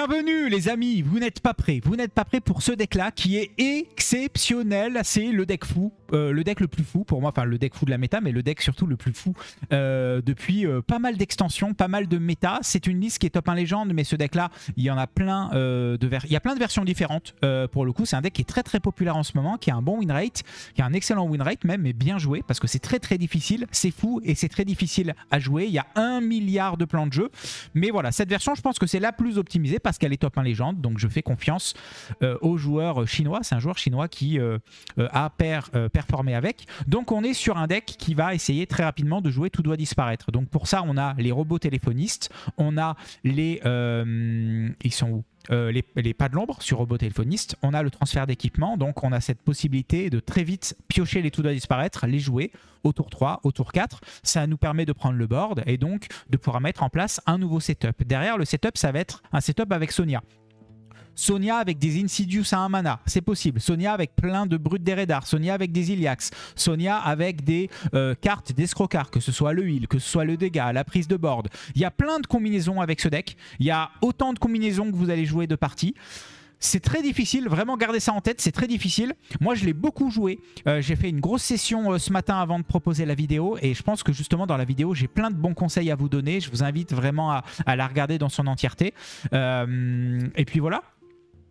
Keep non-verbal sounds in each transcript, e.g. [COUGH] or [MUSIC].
Bienvenue les amis, vous n'êtes pas prêts, vous n'êtes pas prêts pour ce deck là qui est exceptionnel, c'est le deck fou, euh, le deck le plus fou pour moi, enfin le deck fou de la méta, mais le deck surtout le plus fou euh, depuis euh, pas mal d'extensions, pas mal de méta, c'est une liste qui est top 1 légende, mais ce deck là, il y en a plein, de, il y a plein de versions différentes pour le coup, c'est un deck qui est très très populaire en ce moment, qui a un bon win rate, qui a un excellent win rate même, mais bien joué, parce que c'est très très difficile, c'est fou et c'est très difficile à jouer, il y a un milliard de plans de jeu, mais voilà, cette version je pense que c'est la plus optimisée qu'elle est top 1 légende. Donc je fais confiance euh, au joueur chinois. C'est un joueur chinois qui euh, euh, a performé avec. Donc on est sur un deck qui va essayer très rapidement de jouer tout doit disparaître. Donc pour ça, on a les robots téléphonistes, on a les... ils sont où? Les, les, pas de l'ombre sur robot téléphoniste, on a le transfert d'équipement, donc on a cette possibilité de très vite piocher les tout doit disparaître, les jouer au tour 3, au tour 4. Ça nous permet de prendre le board et donc de pouvoir mettre en place un nouveau setup. Derrière, le setup, ça va être un setup avec Sonia. Sonia avec des Insidious à un mana, c'est possible. Sonia avec plein de brutes des radars. Sonia avec des Iliax. Sonia avec des euh, cartes d'escrocar, que ce soit le heal, que ce soit le dégât, la prise de board. Il y a plein de combinaisons avec ce deck. Il y a autant de combinaisons que vous allez jouer de parties. C'est très difficile, vraiment garder ça en tête, c'est très difficile. Moi, je l'ai beaucoup joué. Euh, j'ai fait une grosse session euh, ce matin avant de proposer la vidéo et je pense que justement dans la vidéo, j'ai plein de bons conseils à vous donner. Je vous invite vraiment à, la regarder dans son entièreté. Et puis voilà,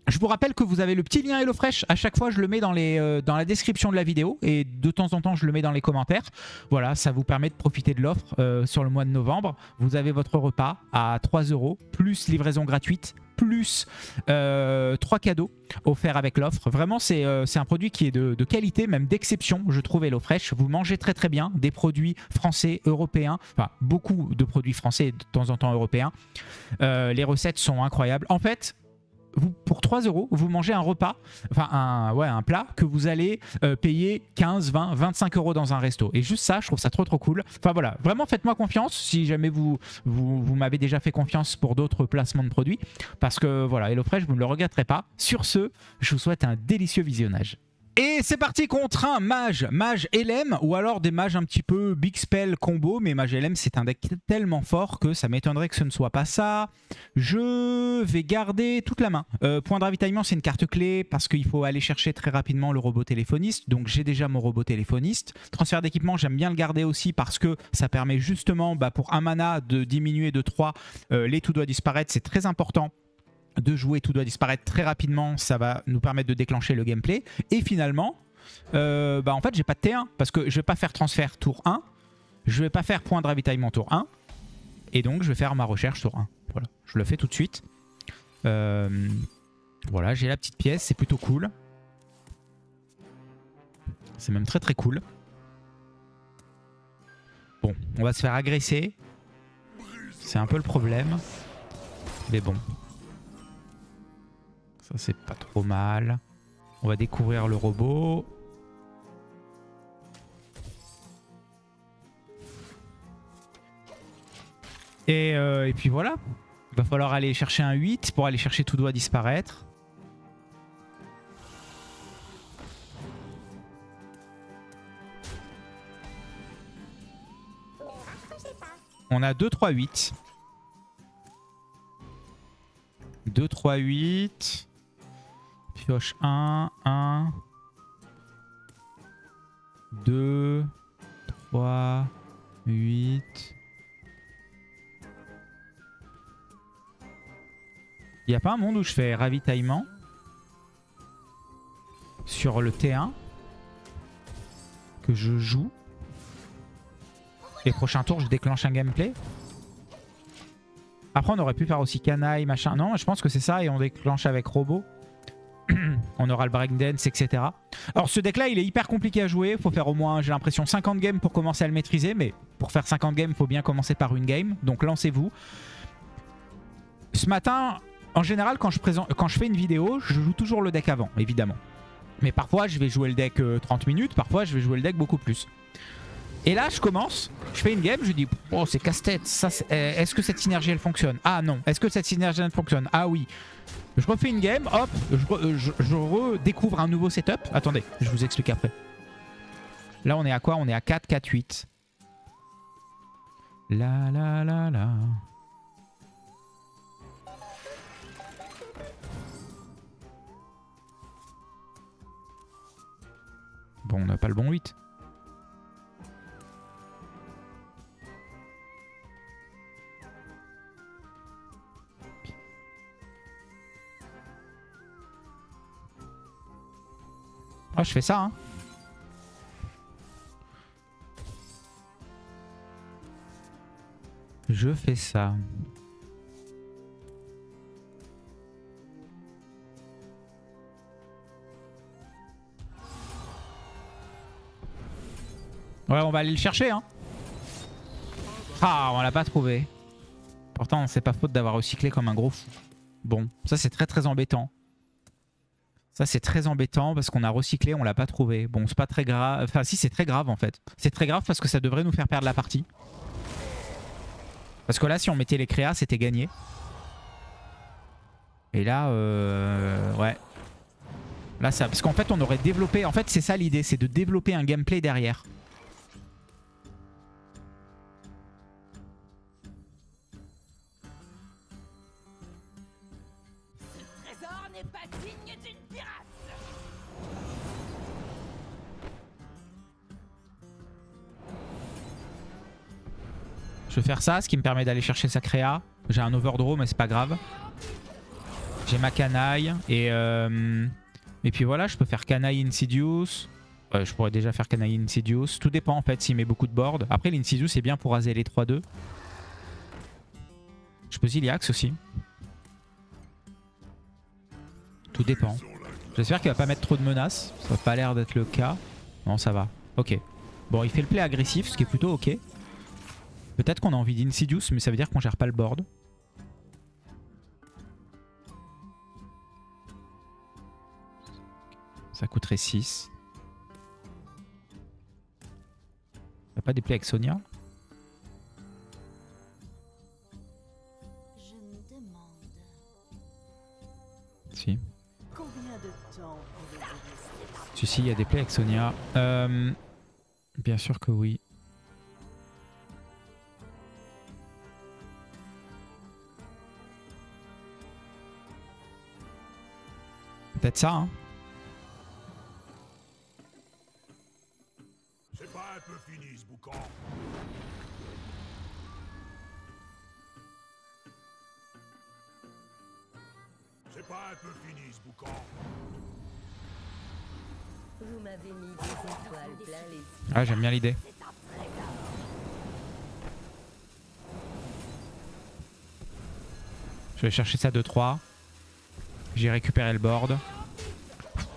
je vous rappelle que vous avez le petit lien HelloFresh. À chaque fois, je le mets dans, les, dans la description de la vidéo et de temps en temps, je le mets dans les commentaires. Voilà, ça vous permet de profiter de l'offre sur le mois de novembre. Vous avez votre repas à 3 euros, plus livraison gratuite, plus euh, trois cadeaux offerts avec l'offre. Vraiment, euh, c'est un produit qui est de, qualité, même d'exception, je trouve, HelloFresh. Vous mangez très très bien des produits français, européens, enfin beaucoup de produits français de temps en temps européens. Euh, les recettes sont incroyables. En fait, vous, pour 3 euros, vous mangez un repas, enfin un, ouais, un plat que vous allez euh, payer 15, 20, 25 euros dans un resto. Et juste ça, je trouve ça trop trop cool. Enfin voilà, vraiment faites-moi confiance si jamais vous, vous, vous m'avez déjà fait confiance pour d'autres placements de produits. Parce que voilà, HelloFresh, vous ne le regretterez pas. Sur ce, je vous souhaite un délicieux visionnage. Et c'est parti contre un mage, mage LM ou alors des mages un petit peu big spell combo. Mais mage LM c'est un deck tellement fort que ça m'étonnerait que ce ne soit pas ça. Je vais garder toute la main. Euh, point de ravitaillement c'est une carte clé parce qu'il faut aller chercher très rapidement le robot téléphoniste. Donc j'ai déjà mon robot téléphoniste. Transfert d'équipement j'aime bien le garder aussi parce que ça permet justement bah, pour un mana de diminuer de 3 euh, les tout doit disparaître. C'est très important de jouer tout doit disparaître très rapidement, ça va nous permettre de déclencher le gameplay. Et finalement, euh, bah en fait j'ai pas de T1 parce que je vais pas faire transfert tour 1, je vais pas faire point de ravitaillement tour 1, et donc je vais faire ma recherche tour 1. Voilà, je le fais tout de suite. Euh, voilà, j'ai la petite pièce, c'est plutôt cool. C'est même très très cool. Bon, on va se faire agresser. C'est un peu le problème. Mais bon, ça, c'est pas trop mal. On va découvrir le robot. Et, euh, puis voilà. Il va falloir aller chercher un 8 pour aller chercher tout doit disparaître. On a 2, 3, 8. 2, 3, 8. Pioche 1, 1, 2, 3, 8. Il n'y a pas un monde où je fais ravitaillement sur le T1 que je joue? Et prochain tour je déclenche un gameplay? Après on aurait pu faire aussi canaille machin. Non je pense que c'est ça et on déclenche avec robot on aura le breakdance, etc. Alors ce deck là il est hyper compliqué à jouer, faut faire au moins j'ai l'impression 50 games pour commencer à le maîtriser, mais pour faire 50 games il faut bien commencer par une game, donc lancez-vous. Ce matin, en général quand je, présente, quand je fais une vidéo, je joue toujours le deck avant, évidemment. Mais parfois je vais jouer le deck 30 euh, minutes, parfois je vais jouer le deck beaucoup plus. Et là, je commence, je fais une game, je dis, oh, c'est casse-tête. Euh, est-ce que cette synergie, elle fonctionne? Ah non. Est-ce que cette synergie, elle fonctionne? Ah oui. Je refais une game, hop, euh, je, redécouvre un nouveau setup. Attendez, je vous explique après. Là, on est à quoi? On est à 4, 4, 8. La la la la. Bon, on n'a pas le bon 8. Ah, je fais ça, hein. Je fais ça. Ouais, on va aller le chercher, hein. Ah, on l'a pas trouvé. Pourtant, c'est pas faute d'avoir recyclé comme un gros fou. Bon, ça c'est très très embêtant. Ça c'est très embêtant parce qu'on a recyclé, on l'a pas trouvé. Bon, c'est pas très grave. Enfin, si, c'est très grave en fait. C'est très grave parce que ça devrait nous faire perdre la partie. Parce que là, si on mettait les créas, c'était gagné. Et là, euh, ouais. Là, ça, parce qu'en fait, on aurait développé. En fait, c'est ça l'idée, c'est de développer un gameplay derrière. Je vais faire ça, ce qui me permet d'aller chercher sa créa. J'ai un overdraw, mais c'est pas grave. J'ai ma canaille. Et, euh, et puis voilà, je peux faire canaille Insidious. je pourrais déjà faire canaille Insidious. Tout dépend en fait s'il met beaucoup de board. Après, l'Insidious, c'est bien pour raser les 3-2. Je peux Ziliax aussi. Tout dépend. J'espère qu'il va pas mettre trop de menaces. Ça n'a pas l'air d'être le cas. Non, ça va. Ok. Bon, il fait le play agressif, ce qui est plutôt ok. Peut-être qu'on a envie d'Insidious, mais ça veut dire qu'on gère pas le board. Ça coûterait 6. Y'a pas des plays avec Sonia? Si. Si, si, il y a des plays avec Sonia. Euh, bien sûr que oui. Peut-être ça, hein. C'est pas un peu fini ce boucan. C'est pas un peu fini ce boucan. Vous m'avez mis des étoiles plein les Ah, j'aime bien l'idée. Je vais chercher ça 2-3. J'ai récupéré le board.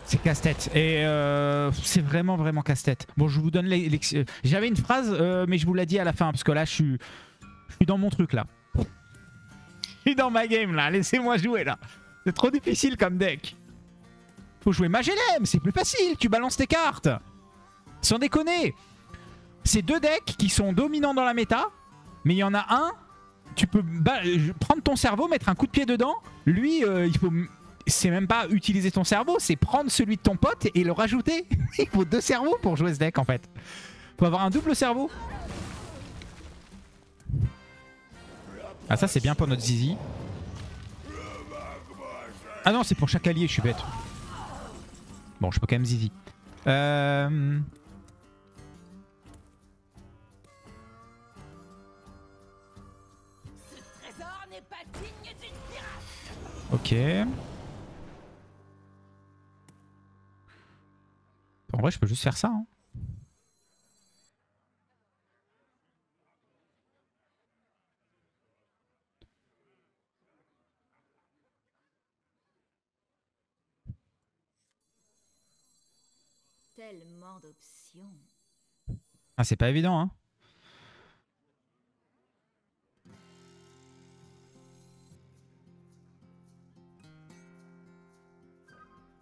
C'est casse-tête. Et euh, c'est vraiment, vraiment casse-tête. Bon, je vous donne les... Euh, j'avais une phrase, euh, mais je vous l'ai dit à la fin, parce que là, je suis, je suis dans mon truc, là. Je suis dans ma game, là. Laissez-moi jouer, là. C'est trop difficile comme deck. Faut jouer Magelem, c'est plus facile. Tu balances tes cartes. Sans déconner. C'est deux decks qui sont dominants dans la méta, mais il y en a un, tu peux prendre ton cerveau, mettre un coup de pied dedans. Lui, il faut c'est même pas utiliser ton cerveau, c'est prendre celui de ton pote et le rajouter. [LAUGHS] Il faut deux cerveaux pour jouer ce deck en fait. Faut avoir un double cerveau. Ah ça c'est bien pour notre Zizi. Ah non c'est pour chaque allié, je suis bête. Bon je peux quand même Zizi. Euh... Ok. En vrai, je peux juste faire ça. Hein. Tellement d'options. Ah, c'est pas évident, hein.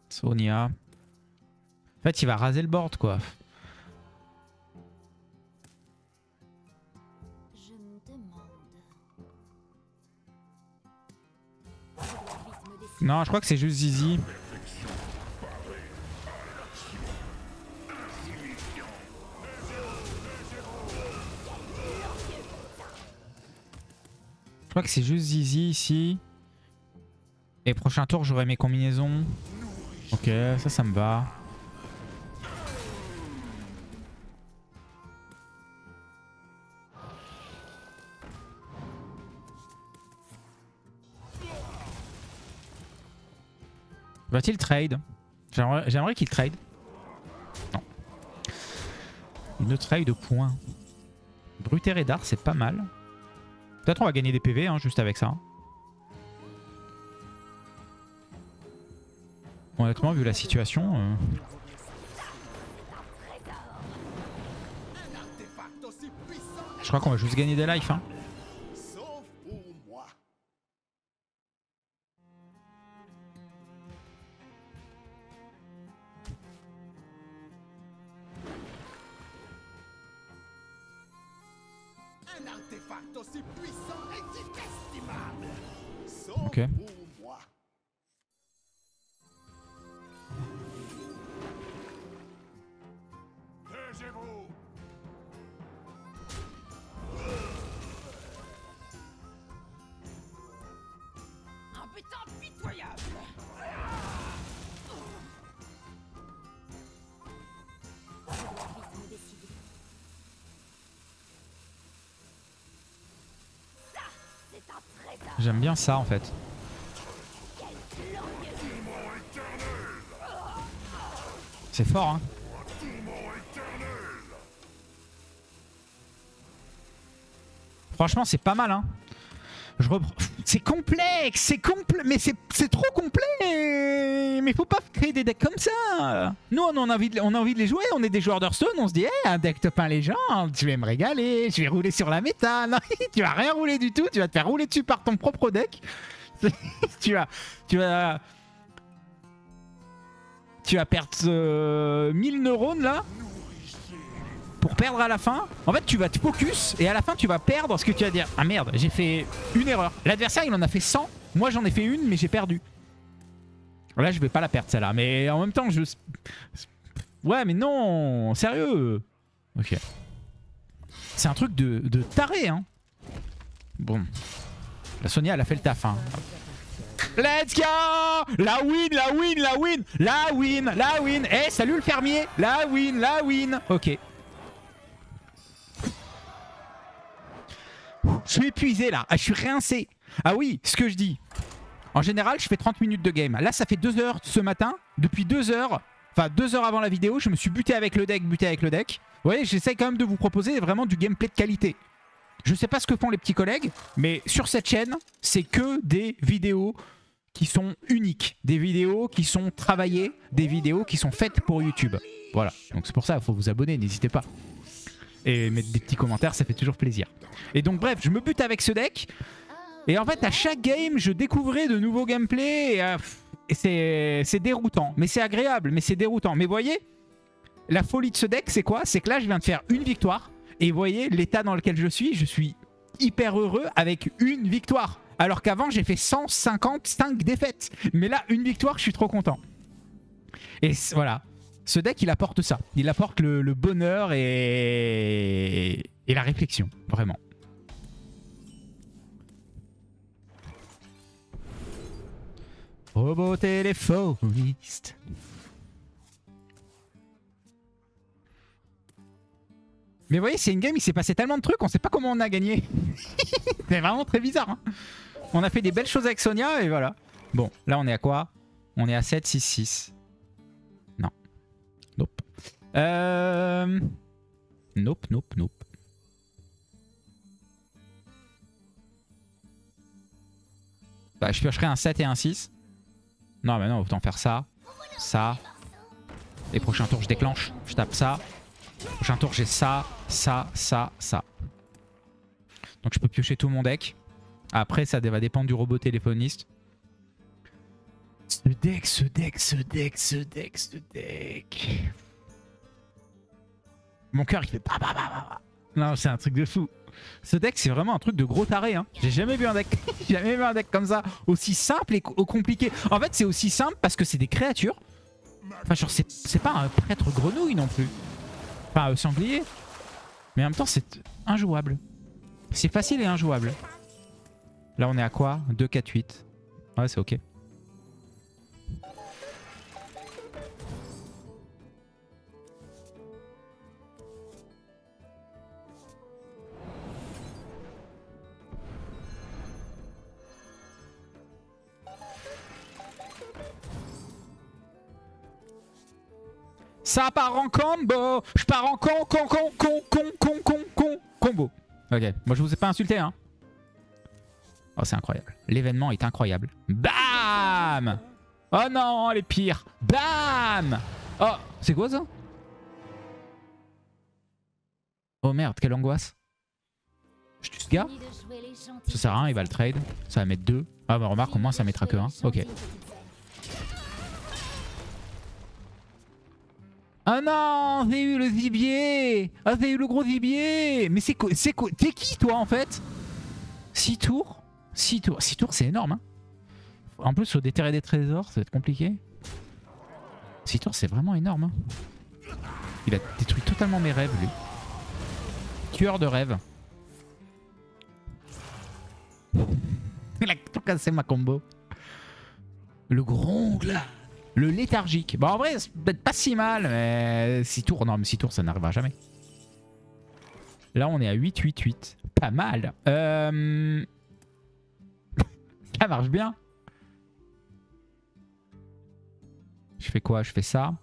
Sonia. En fait, il va raser le board, quoi. Non, je crois que c'est juste Zizi. Je crois que c'est juste Zizi ici. Et prochain tour, j'aurai mes combinaisons. Ok, ça, ça me va. Va-t-il trade? J'aimerais qu'il trade. Non. Il ne trade de point. Brut et Radar, c'est pas mal. Peut-être on va gagner des PV hein, juste avec ça. Honnêtement, vu la situation... Euh... Je crois qu'on va juste gagner des lives. Hein. Bien ça en fait. C'est fort hein. Franchement c'est pas mal hein. Je reprends. C'est complexe, c'est complet, mais c'est trop complet. Mais faut pas créer des decks comme ça. Nous, on a envie de, on a envie de les jouer. On est des joueurs d'Hearthstone. On se dit, un deck top 1 légende, je vais me régaler. Je vais rouler sur la méta. [LAUGHS] Non, [LAUGHS] tu vas rien rouler du tout. Tu vas te faire rouler dessus par ton propre deck. [LAUGHS] tu vas, tu vas, tu vas perdre 1000 euh, neurones là pour perdre à la fin. En fait, tu vas te focus et à la fin, tu vas perdre ce que tu vas dire. Ah merde, j'ai fait une erreur. L'adversaire, il en a fait 100. Moi, j'en ai fait une, mais j'ai perdu. Là, je vais pas la perdre, celle-là. Mais en même temps, je... Ouais, mais non Sérieux Ok. C'est un truc de, de, taré, hein. Bon. La Sonia, elle a fait le taf, hein. Let's go La win, la win, la win La win, la win Eh, salut le fermier La win, la win Ok. Je suis épuisé là. Ah, je suis rincé. Ah oui, ce que je dis. En général, je fais 30 minutes de game. Là, ça fait 2 heures ce matin. Depuis 2 heures, enfin 2 heures avant la vidéo, je me suis buté avec le deck, buté avec le deck. Vous voyez, j'essaie quand même de vous proposer vraiment du gameplay de qualité. Je sais pas ce que font les petits collègues, mais sur cette chaîne, c'est que des vidéos qui sont uniques. Des vidéos qui sont travaillées, des vidéos qui sont faites pour YouTube. Voilà, donc c'est pour ça, il faut vous abonner, n'hésitez pas et mettre des petits commentaires, ça fait toujours plaisir. Et donc bref, je me bute avec ce deck. Et en fait, à chaque game, je découvrais de nouveaux gameplays. Et, euh, c'est déroutant. Mais c'est agréable, mais c'est déroutant. Mais voyez, la folie de ce deck, c'est quoi? C'est que là, je viens de faire une victoire. Et voyez l'état dans lequel je suis. Je suis hyper heureux avec une victoire. Alors qu'avant, j'ai fait 155 défaites. Mais là, une victoire, je suis trop content. Et voilà. Ce deck, il apporte ça. Il apporte le, bonheur et... et la réflexion, vraiment. Robot téléphoniste. Mais vous voyez, c'est une game, il s'est passé tellement de trucs, on sait pas comment on a gagné. [LAUGHS] c'est vraiment très bizarre. Hein. on a fait des belles choses avec Sonia et voilà. Bon, là on est à quoi? On est à 7, 6, 6. Euh... Nope, nope, nope. Bah, je piocherai un 7 et un 6. Non, mais non, autant faire ça, ça. Et prochain tour, je déclenche. Je tape ça. Prochain tour, j'ai ça, ça, ça, ça. Donc je peux piocher tout mon deck. Après, ça va dépendre du robot téléphoniste. Ce deck, ce deck, ce deck, ce deck, ce deck. Mon cœur, il fait... Non, c'est un truc de fou. Ce deck, c'est vraiment un truc de gros taré. Hein. J'ai jamais vu un deck [LAUGHS] jamais vu un deck comme ça, aussi simple et compliqué. En fait, c'est aussi simple parce que c'est des créatures. Enfin, genre, c'est pas un prêtre grenouille non plus. Enfin, un sanglier. Mais en même temps, c'est injouable. C'est facile et injouable. Là, on est à quoi? 2, 4, 8. Ouais, c'est ok. Ça part en combo Je pars en con, con, con, con, con, con, con, con, combo. Ok, moi je vous ai pas insulté, hein. Oh, c'est incroyable. L'événement est incroyable. Bam Oh non, les pires. Bam Oh, c'est quoi ça? Oh merde, quelle angoisse. Je tue ce gars Ça sert à rien, il va le trade. Ça va mettre 2. Ah bah remarque, au moins ça mettra que 1. Ok. Ah non, j'ai eu le zibier Ah, j'ai eu le gros zibier Mais c'est quoi T'es qui toi en fait? 6 tours? 6 tours. 6 tours c'est énorme hein En plus sur déterrer des trésors, ça va être compliqué. 6 tours c'est vraiment énorme hein. Il a détruit totalement mes rêves lui. Tueur de rêves. [LAUGHS] Il a tout cassé ma combo. Le grongle. Le léthargique. Bon, en vrai, c'est peut-être pas si mal, mais 6 tours. Non, mais 6 tours, ça n'arrivera jamais. Là, on est à 8, 8, 8. Pas mal. Euh... [LAUGHS] ça marche bien. Je fais quoi? Je fais ça.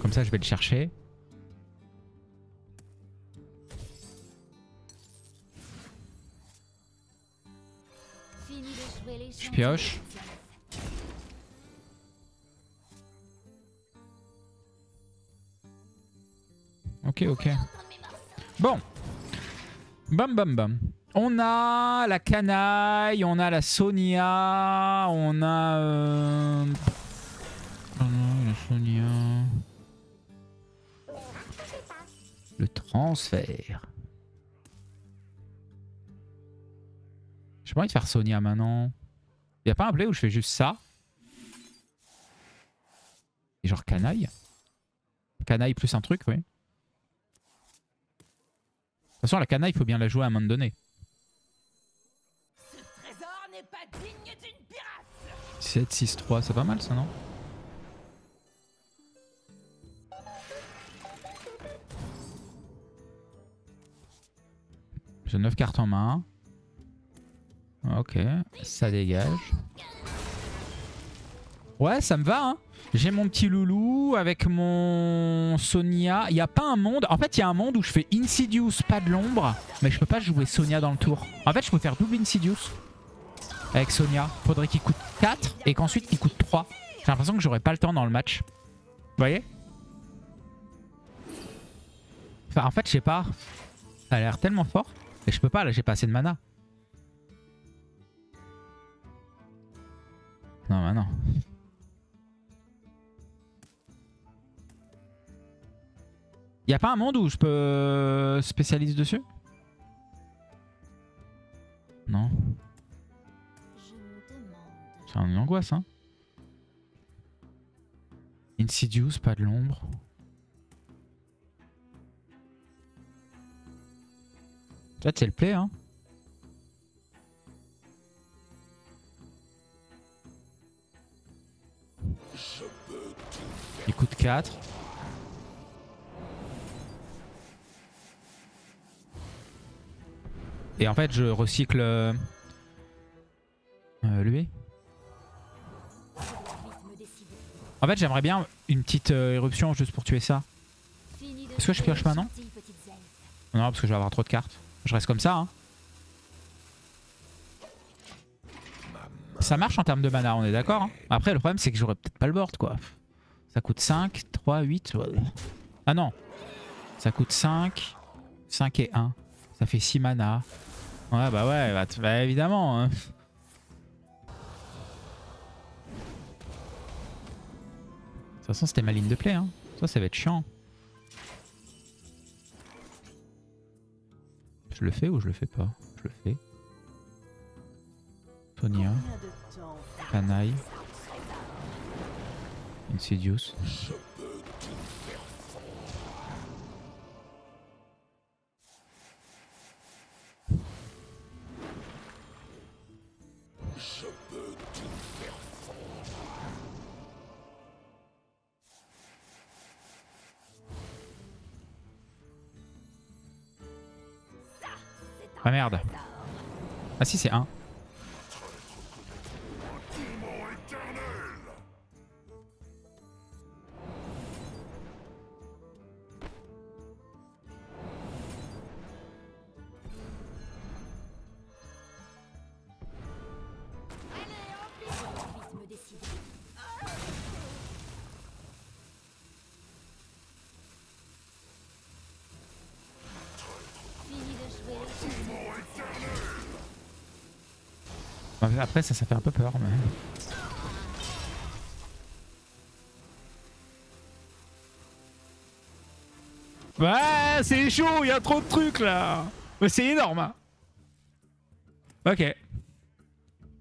Comme ça, je vais le chercher. Je pioche. Ok, ok. Bon. Bam, bam, bam. On a la canaille, on a la Sonia, on a... Euh... la Sonia... Le transfert. J'ai pas envie de faire Sonia maintenant. Y a pas un play où je fais juste ça? Et genre canaille? Canaille plus un truc, oui. De toute façon, la canaille, il faut bien la jouer à un moment donné. 7, 6, 3, c'est pas mal ça, non? J'ai 9 cartes en main. Ok, ça dégage. Ouais, ça me va, hein. J'ai mon petit loulou avec mon Sonia. Il n'y a pas un monde... En fait, il y a un monde où je fais Insidious, pas de l'ombre. Mais je peux pas jouer Sonia dans le tour. En fait, je peux faire double Insidious avec Sonia. Faudrait qu'il coûte 4 et qu'ensuite qu'il coûte 3. J'ai l'impression que j'aurai pas le temps dans le match. Vous voyez? Enfin, en fait, je sais pas. Ça a l'air tellement fort. Et je peux pas, là, j'ai pas assez de mana. Y a pas un monde où je peux spécialiser dessus? Non. C'est une angoisse, hein. Insidious, pas de l'ombre. Là, c'est le play, hein. Il coûte 4. Et en fait, je recycle euh, lui. En fait, j'aimerais bien une petite euh, éruption juste pour tuer ça. Est-ce que je pioche maintenant? Non, parce que je vais avoir trop de cartes. Je reste comme ça. Hein. Ça marche en termes de mana, on est d'accord. Hein? Après, le problème, c'est que j'aurais peut-être pas le board, quoi. Ça coûte 5, 3, 8. Ah non. Ça coûte 5, 5 et 1. Ça fait 6 mana. Ouais, bah ouais, bah, bah évidemment. Hein. De toute façon, c'était ma ligne de play. Hein. Ça, ça va être chiant. Je le fais ou je le fais pas? Je le fais. Sonia. Canaille. Insidious. 谢谢啊。Après, ça, ça fait un peu peur. Mais... Ouais, c'est chaud, il y a trop de trucs là. Mais c'est énorme. Hein. Ok.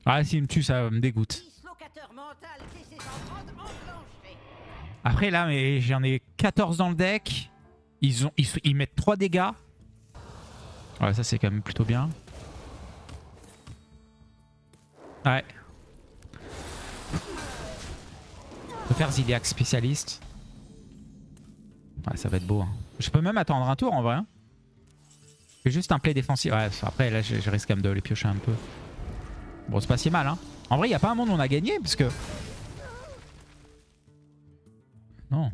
Ah, s'il me tue, ça me dégoûte. Après là, mais j'en ai 14 dans le deck. Ils, ont, ils, mettent 3 dégâts. Ouais, ça c'est quand même plutôt bien. Ouais. On peut faire Ziliac spécialiste. Ouais, ça va être beau. Hein. Je peux même attendre un tour en vrai. Hein. Juste un play défensif. Ouais, après là je, risque quand même de les piocher un peu. Bon, c'est pas si mal. Hein. En vrai, il n'y a pas un monde où on a gagné parce que... Non.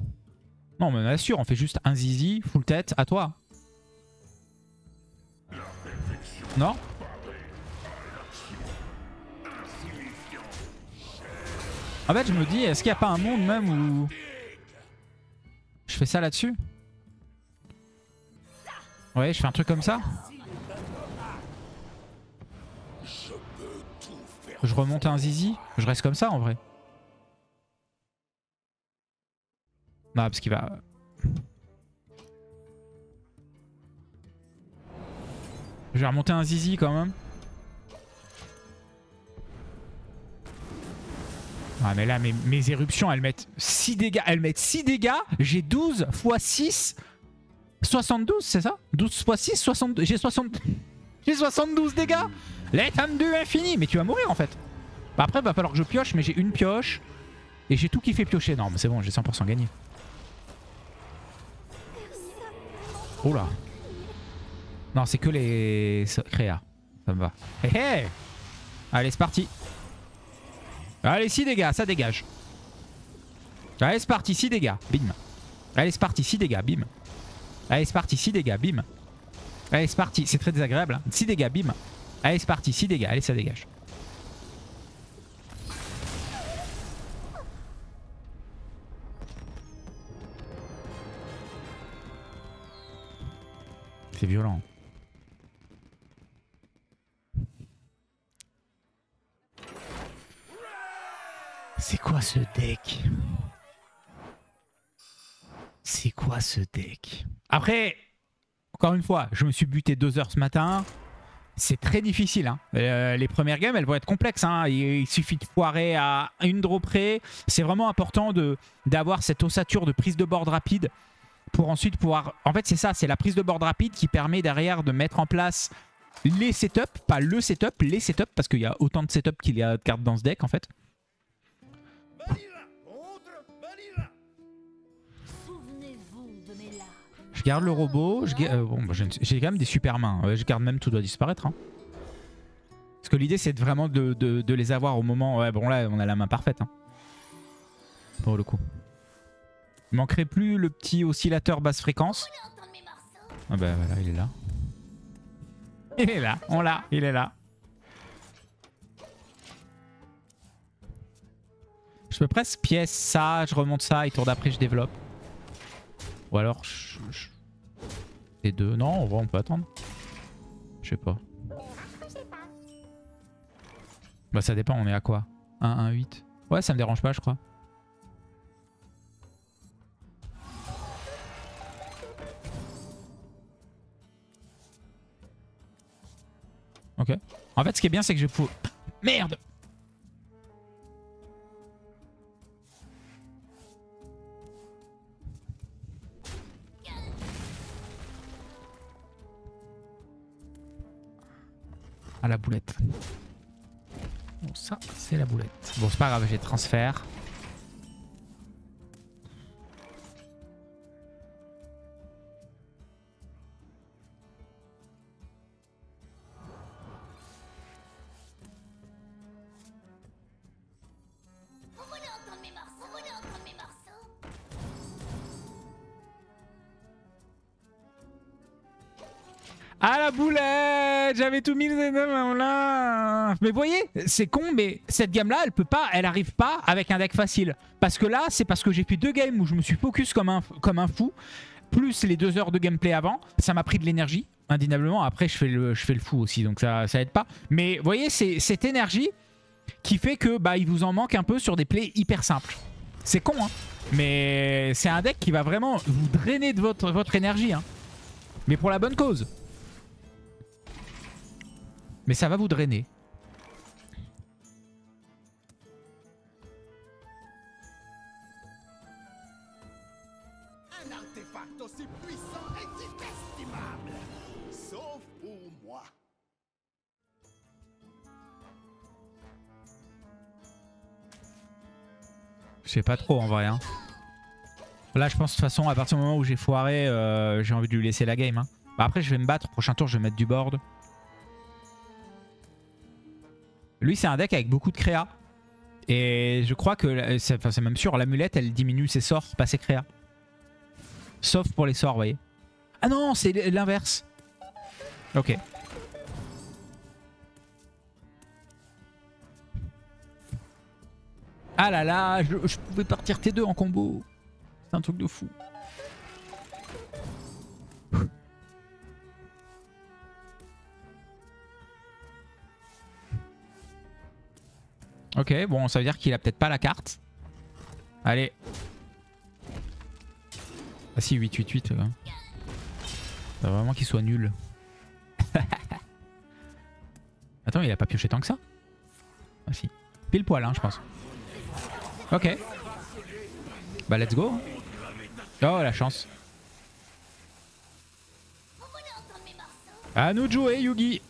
Non, mais on sûr, on fait juste un zizi, full tête, à toi. Non? En fait, je me dis, est-ce qu'il n'y a pas un monde même où... Je fais ça là-dessus? Ouais, je fais un truc comme ça? Je remonte un zizi? Je reste comme ça en vrai. Non, parce qu'il va... Je vais remonter un zizi quand même. Ah mais là mes, éruptions elles mettent 6 dégâts. Elles mettent 6 dégâts. J'ai 12 x 6. 72 c'est ça? 12 x 6 62. J'ai 60... J'ai 72 dégâts. Let do infini. Mais tu vas mourir en fait. Bah après va falloir que je pioche mais j'ai une pioche. Et j'ai tout qui fait piocher. Non mais c'est bon j'ai 100% gagné. Oh là. Non, c'est que les créas. Ça me va. Hé hé Allez, c'est parti. Allez, 6 dégâts, ça dégage. Allez, c'est parti, 6 dégâts. Bim. Allez, c'est parti, 6 dégâts, bim. Allez, c'est parti, 6 dégâts, bim. Allez, c'est parti. C'est très désagréable. 6 hein. dégâts, bim. Allez, c'est parti, 6 dégâts. Allez, ça dégage. C'est violent. C'est quoi ce deck? C'est quoi ce deck? Après, encore une fois, je me suis buté deux heures ce matin. C'est très difficile. Hein. Euh, les premières games, elles vont être complexes. Hein. Il, suffit de foirer à une draw près. C'est vraiment important d'avoir cette ossature de prise de board rapide pour ensuite pouvoir... En fait, c'est ça, c'est la prise de board rapide qui permet derrière de mettre en place les setups, pas le setup, les setups, parce qu'il y a autant de setups qu'il y a de cartes dans ce deck, en fait. Je garde le robot, euh, j'ai quand même des super mains, je garde même tout doit disparaître. Hein. Parce que l'idée c'est vraiment de, les avoir au moment... Ouais bon là on a la main parfaite. Hein. Pour le coup. Il manquerait plus le petit oscillateur basse fréquence. Ah bah voilà, il est là. Il est là, on l'a, il est là. Je peux presque pièce ça, je remonte ça et tour d'après je développe. Ou alors je, Les deux. Non, on peut attendre. Je sais pas. Bah ça dépend, on est à quoi? 1, 1, 8 Ouais, ça me dérange pas je crois. Ok. En fait, ce qui est bien, c'est que je peux... Merde la. Bon, c'est pas grave, j'ai transfert. Ah la boulette J'avais tout mis Mais voyez, c'est con, mais cette gamme-là, elle peut pas, elle arrive pas avec un deck facile. Parce que là, c'est parce que j'ai fait deux games où je me suis focus comme un, comme un fou, plus les deux heures de gameplay avant, ça m'a pris de l'énergie. indéniablement. Après, je fais le, je fais le fou aussi, donc ça, ça aide pas. Mais voyez, c'est cette énergie qui fait que bah, il vous en manque un peu sur des plays hyper simples. C'est con, hein. Mais c'est un deck qui va vraiment vous drainer de votre, votre énergie. Hein. Mais pour la bonne cause. Mais ça va vous drainer. Je sais pas trop en vrai. Hein. Là, je pense de toute façon, à partir du moment où j'ai foiré, euh, j'ai envie de lui laisser la game. Hein. Bah, après, je vais me battre. Prochain tour, je vais mettre du board. Lui, c'est un deck avec beaucoup de créa. Et je crois que, c'est même sûr, l'amulette, elle diminue ses sorts, pas ses créa. Sauf pour les sorts, vous voyez. Ah non, c'est l'inverse. Ok. Ah là là, je, pouvais partir T2 en combo. C'est un truc de fou. Ok, bon, ça veut dire qu'il a peut-être pas la carte. Allez. Ah si, 8-8-8. Hein. Faut vraiment qu'il soit nul. [LAUGHS] Attends, il a pas pioché tant que ça Ah si. Pile poil, hein, je pense. Ok. Bah, let's go. Oh, la chance. À nous de jouer, Yugi.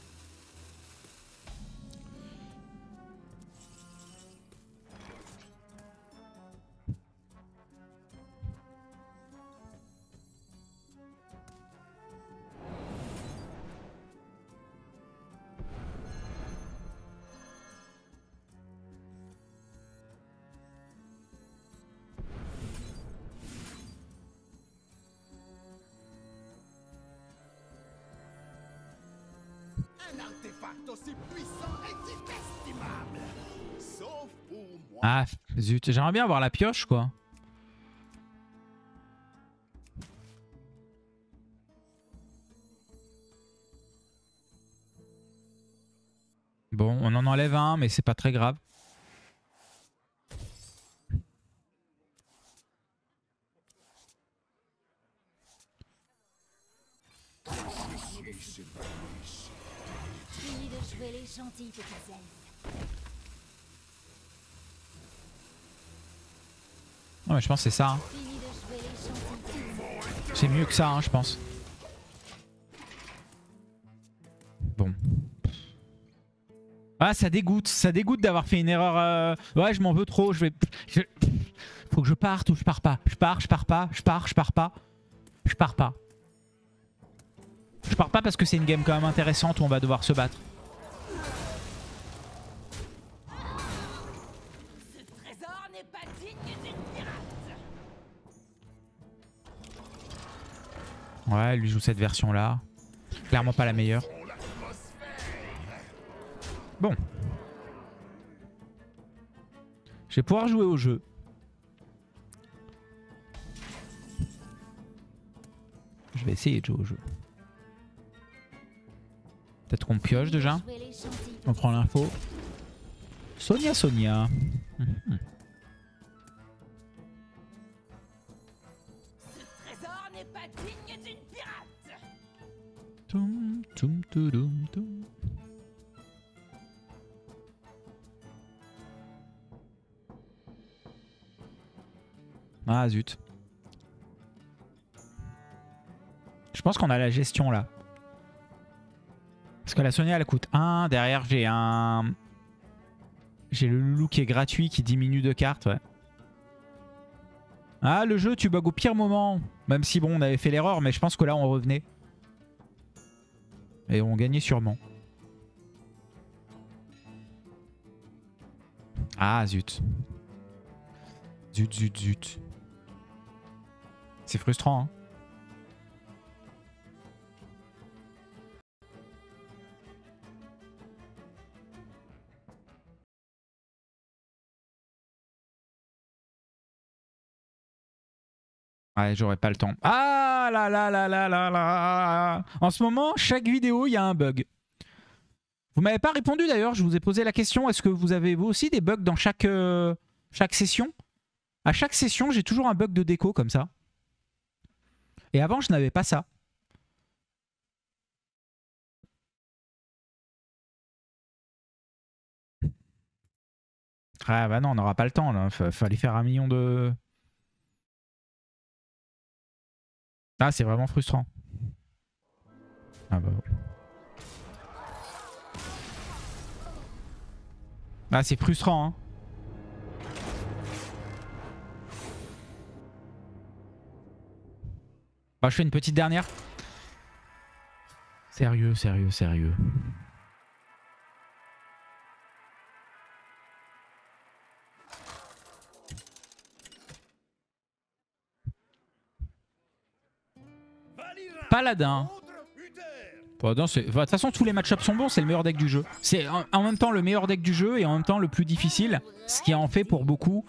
J'aimerais bien avoir la pioche, quoi. Bon, on en enlève un, mais c'est pas très grave. Fini de jouer les gentils petits elfes. Non, mais je pense que c'est ça. hein. C'est mieux que ça, hein, je pense. Bon. Ah, ça dégoûte. Ça dégoûte d'avoir fait une erreur. euh, Ouais, je m'en veux trop. Je vais. je- Faut que je parte ou je pars pas. Je pars, je pars pas. Je pars, je pars pas. Je pars pas. Je pars pas parce que c'est une game quand même intéressante où on va devoir se battre. Ouais, lui joue cette version là. Clairement pas la meilleure. Bon. Je vais pouvoir jouer au jeu. Je vais essayer de jouer au jeu. Peut-être qu'on pioche déjà. On prend l'info. Sonia Sonia. Mhm. Ah zut. Je pense qu'on a la gestion là. Parce que la Sonia elle coûte 1. Derrière j'ai un... J'ai le loulou qui est gratuit qui diminue de cartes. Ah le jeu tu bugs au pire moment. Même si bon on avait fait l'erreur mais je pense que là on revenait. Et on gagnait sûrement. Ah zut. Zut zut zut. C'est frustrant hein. Ouais, j'aurais pas le temps. Ah, En ce moment, chaque vidéo, il y a un bug. Vous m'avez pas répondu d'ailleurs, je vous ai posé la question, est-ce que vous avez vous aussi des bugs dans chaque, euh, session? À chaque session, j'ai toujours un bug de déco comme ça. Et avant, je n'avais pas ça. Ah bah non, on n'aura pas le temps là. Fa- Fallait faire un million de. Ah, c'est vraiment frustrant. Ah bah. Ah, c'est frustrant, hein. Bah, je fais une petite dernière. Sérieux, sérieux, sérieux. Paladin. Non, c'est- De toute façon, tous les match-ups sont bons, c'est le meilleur deck du jeu. C'est en, même temps le meilleur deck du jeu et en même temps le plus difficile, ce qui en fait pour beaucoup.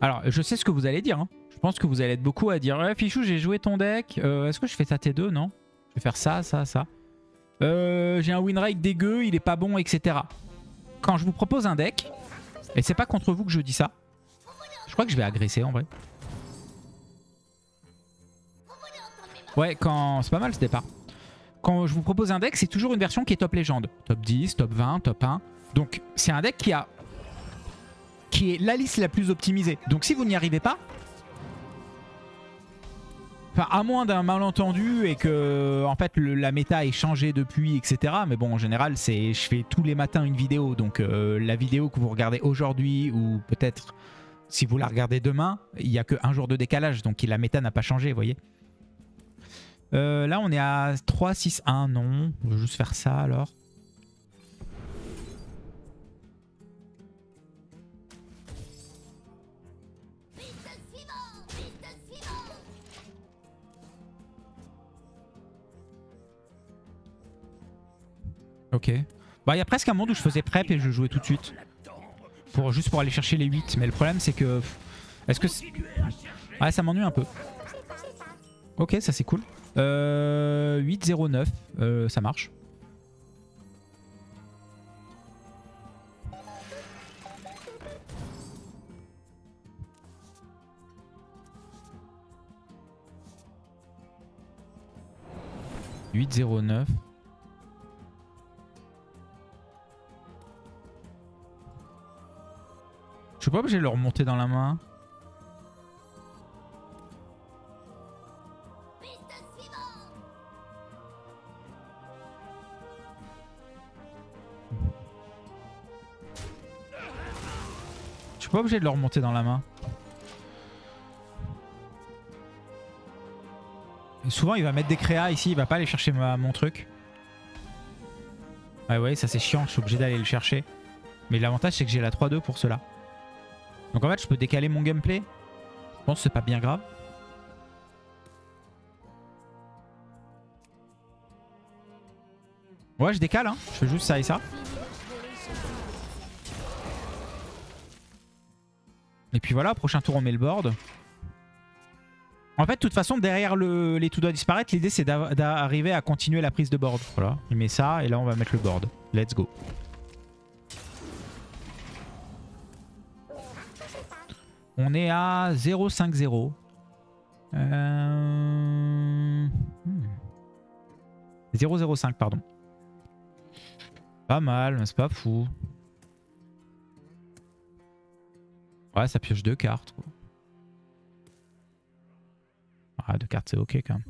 Alors, je sais ce que vous allez dire. hein. Je pense que vous allez être beaucoup à dire Ouais, Fichou, j'ai joué ton deck. Euh, Est-ce que je fais ça T2 Non? Je vais faire ça, ça, ça. Euh, j'ai un win rate dégueu, il est pas bon, etc. Quand je vous propose un deck, et c'est pas contre vous que je dis ça, je crois que je vais agresser en vrai. Ouais, quand. C'est pas mal ce départ quand je vous propose un deck, c'est toujours une version qui est top légende. Top 10, top 20, top 1. Donc c'est un deck qui a qui est la liste la plus optimisée. Donc si vous n'y arrivez pas, enfin à moins d'un malentendu et que en fait la méta ait changé depuis, etc. Mais bon en général c'est je fais tous les matins une vidéo. Donc euh, la vidéo que vous regardez aujourd'hui ou peut-être si vous la regardez demain, il n'y a qu'un jour de décalage. Donc la méta n'a pas changé, vous voyez. Euh, là, on est à 3, 6, 1. Non, on va juste faire ça alors. Ok. Bah, il y a presque un monde où je faisais prep et je jouais tout de suite. Pour, juste pour aller chercher les 8. Mais le problème, c'est que. Est-ce que. c'est- Ouais, ça m'ennuie un peu. Ok, ça c'est cool. Euh, 8-0-9, euh, ça marche. Huit zéro neuf. Je suis pas obligé de le remonter dans la main. Suis pas obligé de le remonter dans la main. Souvent il va mettre des créas ici, il va pas aller chercher mon truc. Ouais ouais ça c'est chiant, je suis obligé d'aller le chercher. Mais l'avantage c'est que j'ai la 3-2 pour cela. Donc en fait je peux décaler mon gameplay. Je pense que c'est pas bien grave. Ouais je décale hein, je fais juste ça et ça. Et puis voilà, prochain tour on met le board. En fait, de toute façon, derrière le- les tout doigts disparaître, l'idée c'est d'a- d'arriver à continuer la prise de board. Voilà, il met ça et là on va mettre le board. Let's go. On est à 0-5-0. Euh... hmm. 0-0-5, pardon. Pas mal, mais c'est pas fou. Ouais, ça pioche deux cartes. Ah, deux cartes, c'est ok quand même.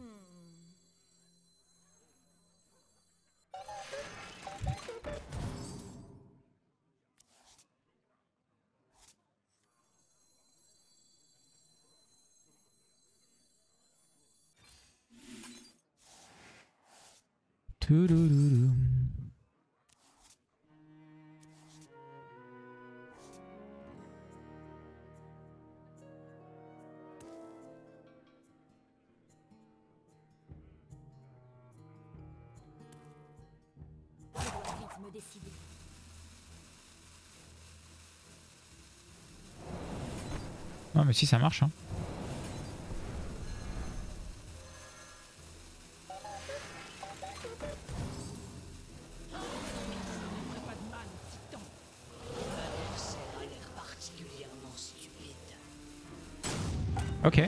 mais si ça marche. Hein. Ok.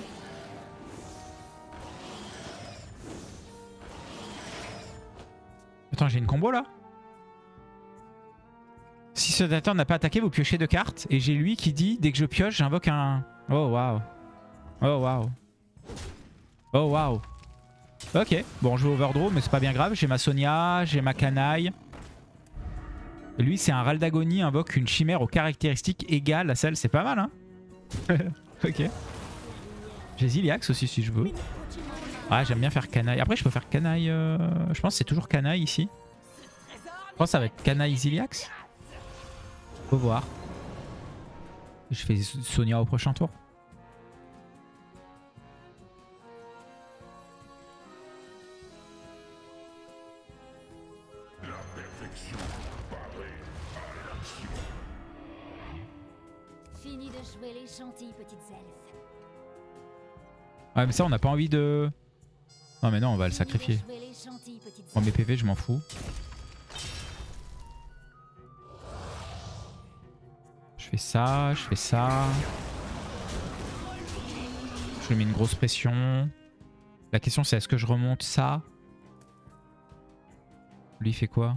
Attends, j'ai une combo là? Si ce dateur n'a pas attaqué, vous piochez deux cartes. Et j'ai lui qui dit, dès que je pioche, j'invoque un... Oh waouh. Oh waouh. Oh waouh. Ok, bon, je joue Overdraw, mais c'est pas bien grave. J'ai ma Sonia, j'ai ma canaille. Lui, c'est un Ral d'Agonie, invoque une chimère aux caractéristiques égales à celle. C'est pas mal, hein [LAUGHS] Ok. J'ai Ziliax aussi si je veux. Ouais, j'aime bien faire canaille. Après, je peux faire canaille. euh, Je pense c'est toujours canaille ici. Je pense être canaille Ziliax. Faut voir. Je fais Sonia au prochain tour. Ouais, mais ça, on n'a pas envie de. Non, mais non, on va le sacrifier. Petites Prends mes. PV, je m'en fous. Fais ça, je fais ça. Je lui mets une grosse pression. La question c'est est-ce que je remonte ça? Lui fait quoi?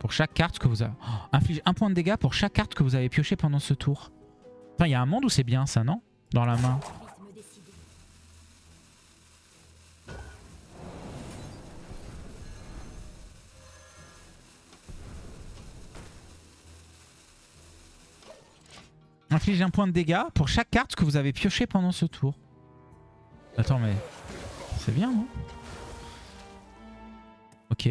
Pour chaque carte que vous avez... Oh, inflige un point de dégâts pour chaque carte que vous avez pioché pendant ce tour. Enfin, il y a un monde où c'est bien ça, non? Dans la main. Inflige un point de dégâts pour chaque carte que vous avez pioché pendant ce tour. Attends, mais... C'est bien, non? Ok.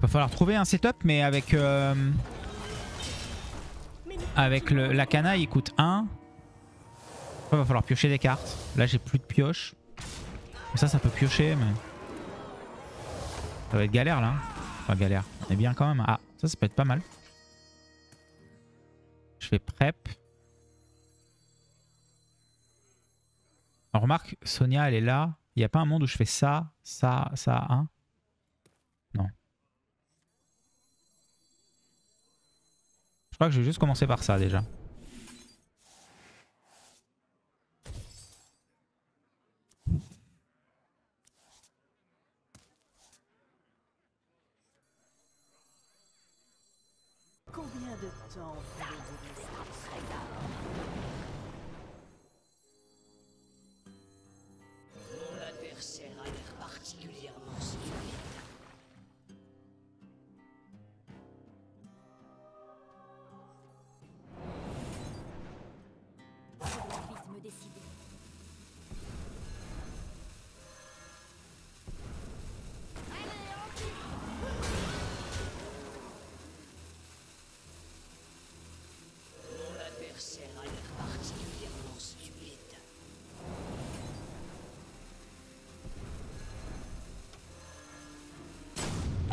Va falloir trouver un setup, mais avec... euh, Avec la canaille, il coûte 1. Après, va falloir piocher des cartes. Là, j'ai plus de pioche. Ça, ça peut piocher, mais... Ça va être galère, là. Galère. On est bien quand même. Ah, ça, ça peut être pas mal. Je fais prep. Alors, remarque, Sonia, elle est là. Il n'y a pas un monde où je fais ça, ça, ça, hein? Non. Je crois que je vais juste commencer par ça, déjà.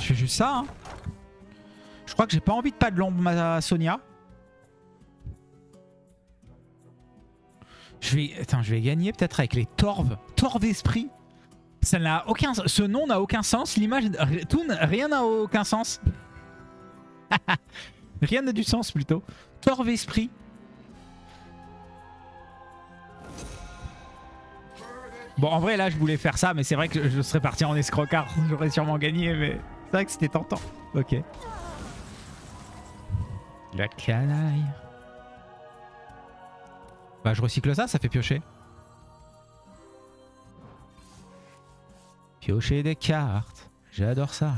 Je fais juste ça, hein. Je crois que j'ai pas envie de pas de l'ombre ma Sonia. Je vais, attends, je vais gagner peut-être avec les Torves. Torve Esprit. Ça n'a aucun, ce nom n'a aucun sens. L'image, tout, rien n'a aucun sens. [LAUGHS] rien n'a du sens plutôt. Torve Esprit. Bon, en vrai, là, je voulais faire ça, mais c'est vrai que je serais parti en escrocard. J'aurais sûrement gagné, mais c'est vrai que c'était tentant. Ok. La canaille. Bah, je recycle ça, ça fait piocher. Piocher des cartes. J'adore ça.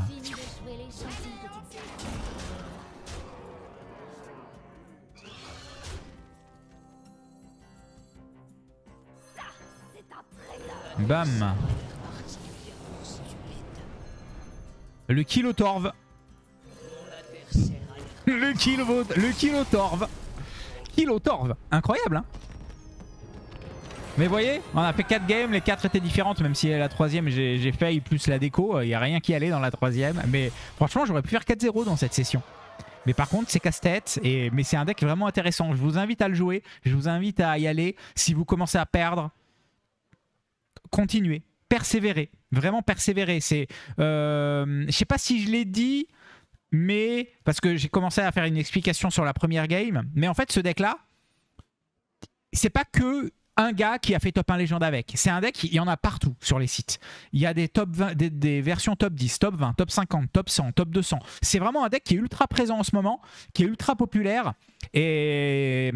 Fini Le kilo torve. Le kilo, le kilo torve. Kilo torve. Incroyable, hein Mais voyez, on a fait 4 games, les 4 étaient différentes, même si la troisième, j'ai failli plus la déco. Il n'y a rien qui allait dans la troisième. Mais franchement, j'aurais pu faire 4-0 dans cette session. Mais par contre, c'est casse-tête. Et... Mais c'est un deck vraiment intéressant. Je vous invite à le jouer. Je vous invite à y aller. Si vous commencez à perdre, continuez, persévérez, vraiment persévérez. C'est, euh, je sais pas si je l'ai dit mais parce que j'ai commencé à faire une explication sur la première game. Mais en fait, ce deck-là, c'est pas que un gars qui a fait top 1 légende avec. C'est un deck, il y en a partout sur les sites. Il y a des, top 20, des, versions top 10, top 20, top 50, top 100, top 200. C'est vraiment un deck qui est ultra présent en ce moment, qui est ultra populaire. Et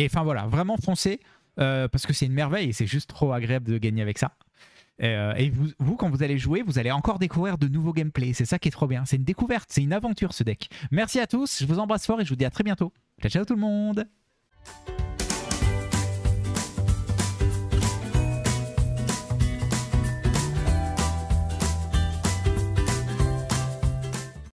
enfin voilà, vraiment foncez euh, parce que c'est une merveille et c'est juste trop agréable de gagner avec ça. Euh, et vous, vous, quand vous allez jouer, vous allez encore découvrir de nouveaux gameplays. C'est ça qui est trop bien. C'est une découverte, c'est une aventure ce deck. Merci à tous, je vous embrasse fort et je vous dis à très bientôt. Ciao, ciao tout le monde